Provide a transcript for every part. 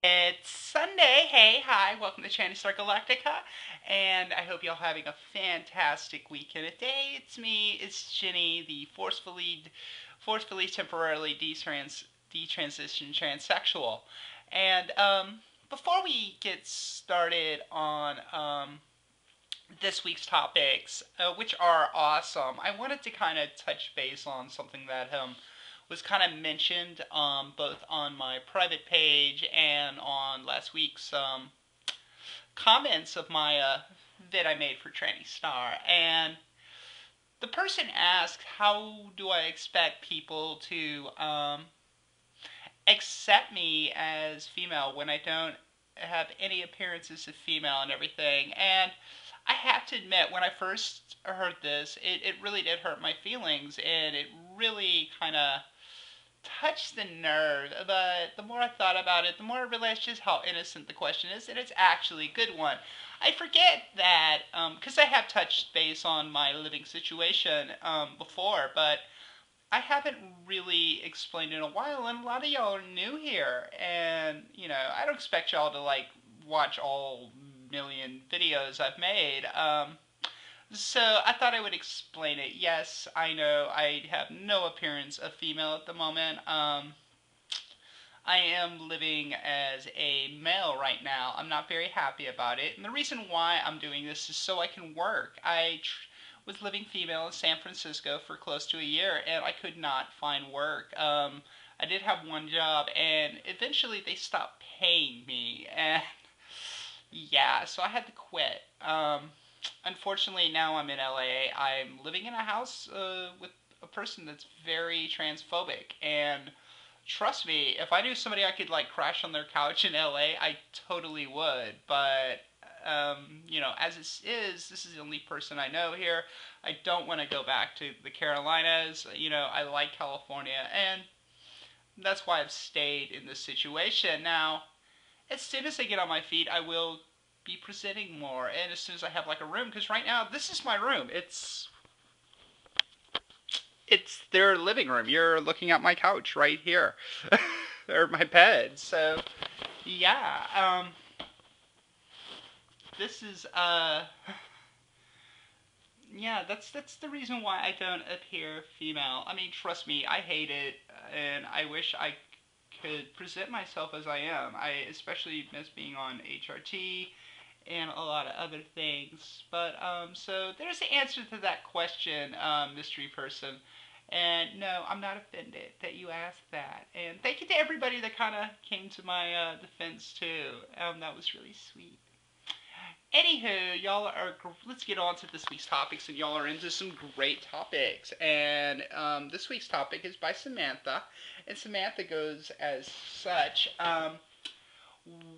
It's Sunday. Hey, hi, welcome to Tranny Star Galactica, and I hope y'all having a fantastic weekend. Today, it's me, it's Jenny, the forcefully, forcefully temporarily detrans, detransition transsexual. And um, before we get started on um, this week's topics, uh, which are awesome, I wanted to kind of touch base on something that um was kind of mentioned um, both on my private page and on last week's um, comments of my uh, vid I made for Tranny Star. And the person asked, how do I expect people to um, accept me as female when I don't have any appearances of female and everything? And I have to admit, when I first heard this, it, it really did hurt my feelings, and it really kind of touched the nerve, but the more I thought about it, the more I realized just how innocent the question is, and it's actually a good one. I forget that, because um, I have touched base on my living situation um, before, but I haven't really explained in a while, and a lot of y'all are new here, and, you know, I don't expect y'all to, like, watch all million videos I've made. Um, so I thought I would explain it. Yes, I know I have no appearance of female at the moment. Um, I am living as a male right now. I'm not very happy about it. And the reason why I'm doing this is so I can work. I was living female in San Francisco for close to a year and I could not find work. Um, I did have one job and eventually they stopped paying me. And yeah, so I had to quit. Um, unfortunately, now I'm in LA. I'm living in a house uh, with a person that's very transphobic. And trust me, if I knew somebody I could like crash on their couch in LA, I totally would. But um, you know, as it is, this is the only person I know here. I don't want to go back to the Carolinas. You know, I like California, and that's why I've stayed in this situation. Now, as soon as I get on my feet, I will be presenting more and as soon as I have like a room because right now this is my room. It's it's their living room. You're looking at my couch right here. Or my bed. So yeah um this is uh yeah that's that's the reason why I don't appear female. I mean trust me I hate it and I wish I could present myself as I am. I especially miss being on HRT and a lot of other things. But um, so there's the answer to that question, um, mystery person. And no, I'm not offended that you asked that. And thank you to everybody that kind of came to my uh, defense too. Um, that was really sweet. Anywho, y'all are. Let's get on to this week's topics, and y'all are into some great topics. And um, this week's topic is by Samantha, and Samantha goes as such. Um,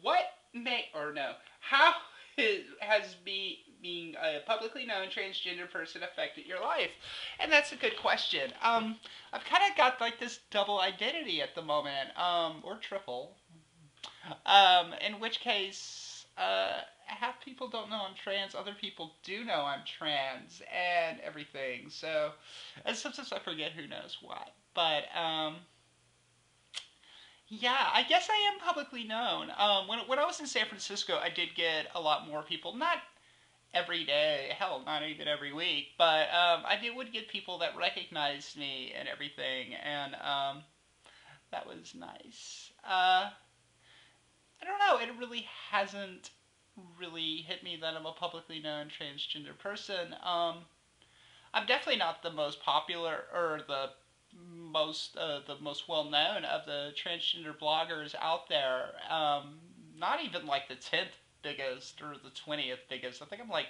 what may or no? How has be being a publicly known transgender person affected your life? And that's a good question. Um, I've kind of got like this double identity at the moment, um, or triple. Um, in which case, uh, half people don't know I'm trans, other people do know I'm trans, and everything. So, and sometimes I forget who knows what. But, um, yeah, I guess I am publicly known. Um, when, when I was in San Francisco, I did get a lot more people. Not every day, hell, not even every week, but um, I did would get people that recognized me and everything, and um, that was nice. Uh, I don't know. It really hasn't really hit me that I'm a publicly known transgender person. Um, I'm definitely not the most popular or the most uh, the most well known of the transgender bloggers out there. Um, not even like the tenth biggest or the twentieth biggest. I think I'm like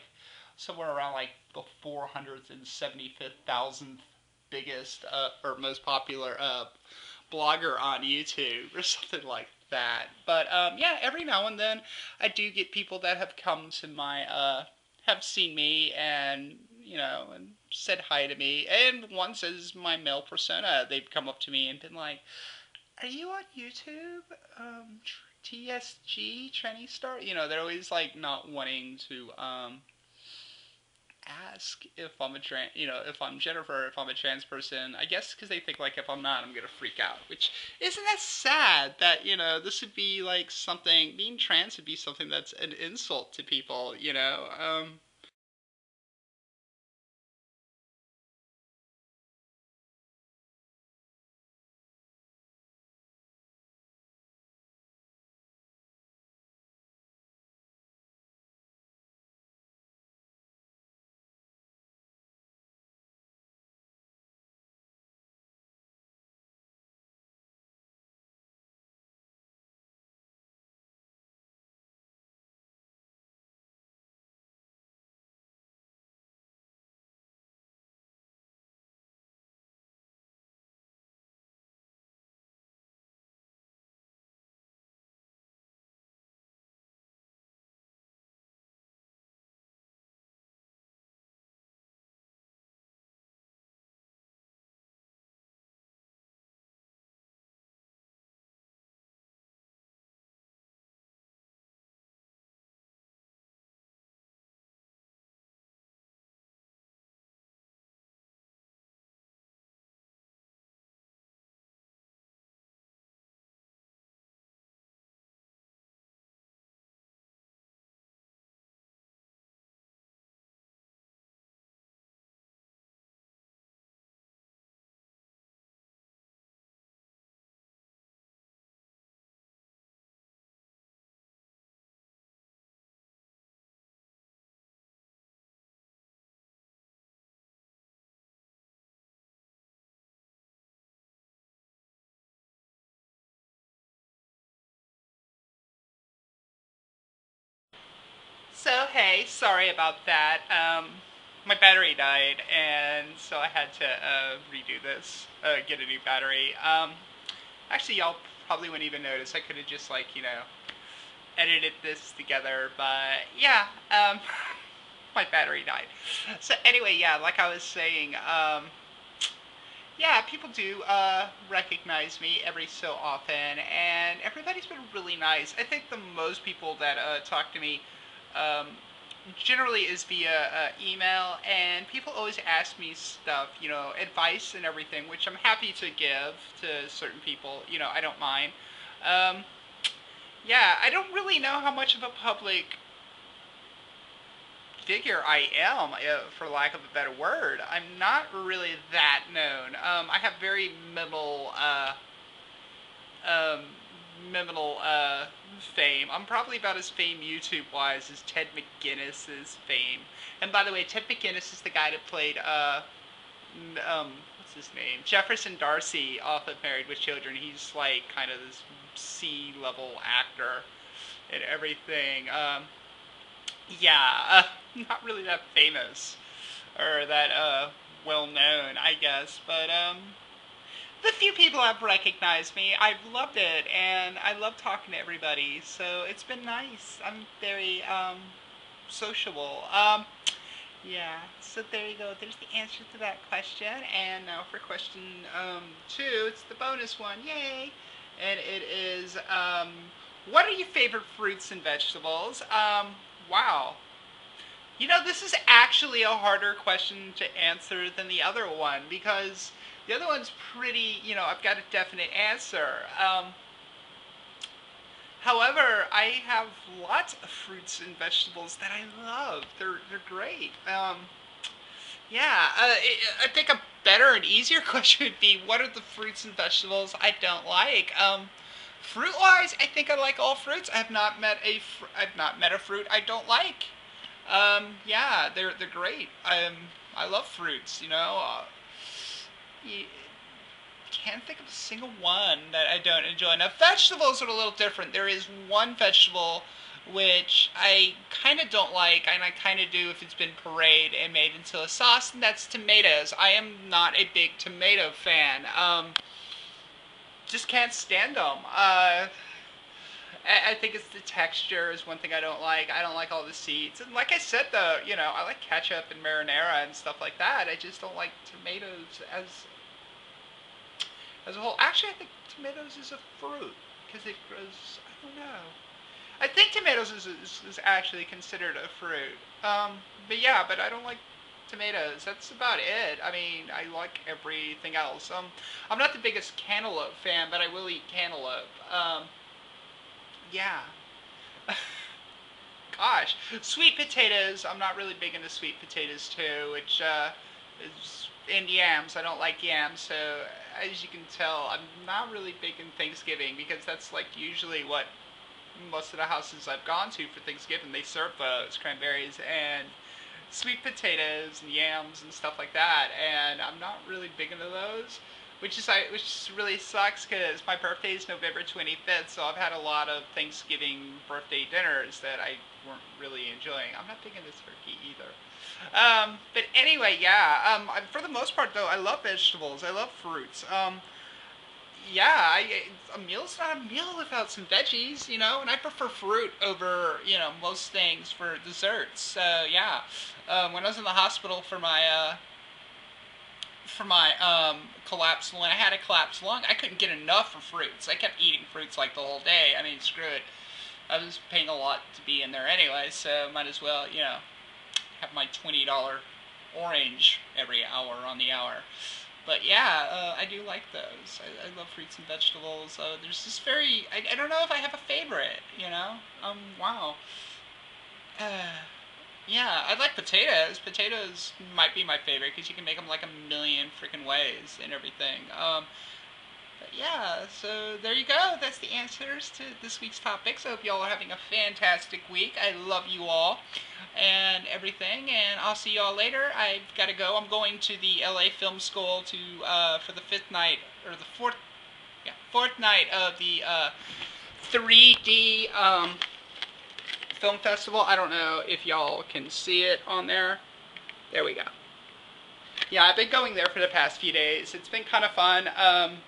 somewhere around like the four hundred and seventy fifth thousandth biggest uh, or most popular uh, blogger on YouTube or something like that. But um, yeah, every now and then I do get people that have come to my uh, have seen me and you know, and said hi to me. And once as my male persona, they've come up to me and been like, "Are you on YouTube? Um, TSG Tranny Star?" You know, they're always like not wanting to um ask if I'm a trans, you know, if I'm Jennifer, if I'm a trans person. I guess because they think like if I'm not, I'm gonna freak out. Which isn't that sad that you know this would be like something being trans would be something that's an insult to people. You know. Um, So hey, sorry about that. Um, my battery died, and so I had to uh, redo this, uh, get a new battery. Um, actually, y'all probably wouldn't even notice. I could have just like you know edited this together, but yeah, um, my battery died. So anyway, yeah, like I was saying, um, yeah, people do uh, recognize me every so often, and everybody's been really nice. I think the most people that uh, talk to me um, generally is via uh, email, and people always ask me stuff, you know, advice and everything, which I'm happy to give to certain people. You know, I don't mind. Um, yeah, I don't really know how much of a public figure I am, uh, for lack of a better word. I'm not really that known. Um, I have very minimal, uh, um, minimal uh, fame. I'm probably about as fame YouTube-wise as Ted McGinnis's fame. And by the way, Ted McGinnis is the guy that played, uh, um, what's his name? Jefferson Darcy off of Married with Children. He's like kind of this C-level actor and everything. Um, yeah, uh, not really that famous or that uh, well known, I guess, but um, the few people have recognized me, I've loved it, and I love talking to everybody. So it's been nice. I'm very um, sociable. Um, yeah. So there you go. There's the answer to that question. And now for question um, two, it's the bonus one. Yay! And it is, um, what are your favorite fruits and vegetables? Um, wow. You know, this is actually a harder question to answer than the other one because the other one's pretty, you know, I've got a definite answer. Um, however, I have lots of fruits and vegetables that I love. They're, they're great. Um, yeah, uh, I think a better and easier question would be, what are the fruits and vegetables I don't like? Um, fruit-wise, I think I like all fruits. I have not met a I've not met a fruit I don't like. Um, yeah, they're they're great. Um, I love fruits. You know, uh, can't think of a single one that I don't enjoy. Now, vegetables are a little different. There is one vegetable which I kind of don't like, and I kind of do if it's been pureed and made into a sauce, and that's tomatoes. I am not a big tomato fan. Um, just can't stand them. Uh, I, I think it's the texture is one thing I don't like. I don't like all the seeds. And like I said, though, you know, I like ketchup and marinara and stuff like that. I just don't like tomatoes as as a whole. Actually, I think tomatoes is a fruit because it grows. I don't know. I think tomatoes is, is, is actually considered a fruit. Um, but yeah, but I don't like tomatoes. That's about it. I mean, I like everything else. Um, I'm not the biggest cantaloupe fan, but I will eat cantaloupe. Um, yeah. Gosh, sweet potatoes. I'm not really big into sweet potatoes too, which uh, is and yams. I don't like yams, so as you can tell, I'm not really big in Thanksgiving because that's like usually what most of the houses I've gone to for Thanksgiving they serve those cranberries and sweet potatoes and yams and stuff like that, and I'm not really big into those. Which is I, which really sucks because my birthday is November 25th, so I've had a lot of Thanksgiving birthday dinners that I weren't really enjoying. I'm not big into turkey either. Um, but anyway, yeah. Um, for the most part, though, I love vegetables. I love fruits. Um, yeah, I, a meal's not a meal without some veggies, you know, and I prefer fruit over, you know, most things for desserts. So, yeah. Um, when I was in the hospital for my, uh, for my um, collapsed lung, I had a collapsed lung, I couldn't get enough of fruits. I kept eating fruits like the whole day. I mean, screw it. I was paying a lot to be in there anyway, so might as well, you know, have my $20 orange every hour on the hour. But yeah, uh, I do like those. I, I, love fruits and vegetables. Uh, there's this very, I, I don't know if I have a favorite, you know? Um, wow. Uh, yeah, I like potatoes. Potatoes might be my favorite because you can make them like a million freaking ways and everything. Um, but yeah, so there you go. That's the answers to this week's topics. I hope y'all are having a fantastic week. I love you all and everything, and I'll see y'all later. I've got to go. I'm going to the LA Film School to uh, for the fifth night or the fourth, yeah, fourth night of the uh, 3D um, film festival. I don't know if y'all can see it on there. There we go. Yeah, I've been going there for the past few days. It's been kind of fun. Um,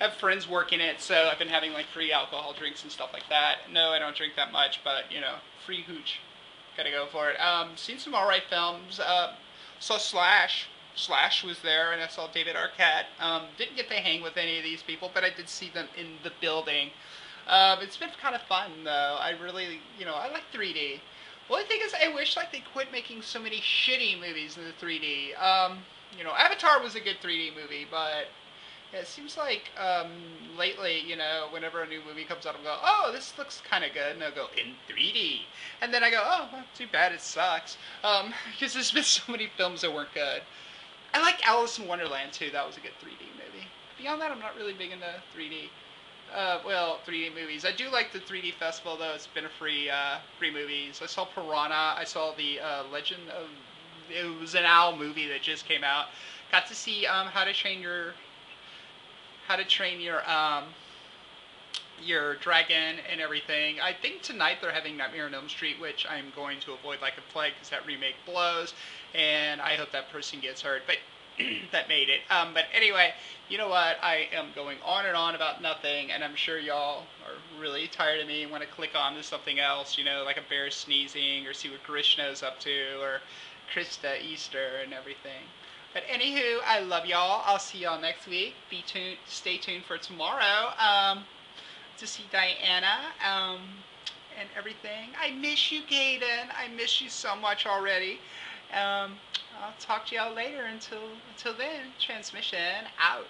I have friends working it, so I've been having like free alcohol drinks and stuff like that. No, I don't drink that much, but you know, free hooch. Gotta go for it. Um, seen some alright films. Uh, saw Slash. Slash was there, and I saw David Arquette. Um, didn't get to hang with any of these people, but I did see them in the building. Um, it's been kind of fun though. I really, you know, I like 3D. The only thing is, I wish like they quit making so many shitty movies in the 3D. Um, you know, Avatar was a good 3D movie, but it seems like um, lately, you know, whenever a new movie comes out, I'll go, oh, this looks kind of good, and I'll go, in 3D. And then I go, oh, well, too bad, it sucks. Um, because there's been so many films that weren't good. I like Alice in Wonderland, too. That was a good 3D movie. Beyond that, I'm not really big into 3D. Uh, well, 3D movies. I do like the 3D festival, though. It's been a free, uh, free movies. I saw Piranha. I saw the uh, Legend of... It was an owl movie that just came out. Got to see um, How to Train Your how to train your um, your dragon and everything. I think tonight they're having Nightmare on Elm Street, which I'm going to avoid like a plague because that remake blows, and I hope that person gets hurt. But that made it. Um, but anyway, you know what? I am going on and on about nothing, and I'm sure y'all are really tired of me and want to click on to something else, you know, like a bear sneezing, or see what Krishna's up to, or Krista Easter and everything. But anywho, I love y'all. I'll see y'all next week. Be tuned. Stay tuned for tomorrow um, to see Diana um, and everything. I miss you, Gaden. I miss you so much already. Um, I'll talk to y'all later. Until until then, transmission out.